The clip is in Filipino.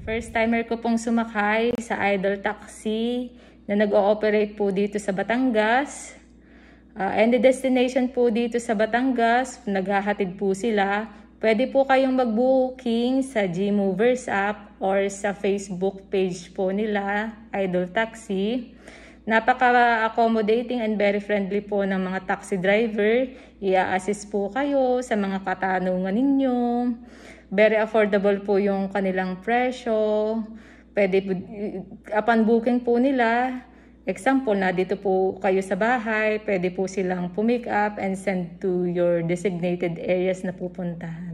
First timer ko pong sumakay sa Idol Taxi na nag-ooperate po dito sa Batangas. Uh, and the destination po dito sa Batangas, naghahatid po sila. Pwede po kayong mag-booking sa Gmovers app or sa Facebook page po nila, Idol Taxi. Napaka-accommodating and very friendly po ng mga taxi driver. I-assist po kayo sa mga katanungan ninyo. Very affordable po yung kanilang presyo. Pwede po, upon booking po nila, example na dito po kayo sa bahay, pwede po silang pumick up and send to your designated areas na pupuntahan.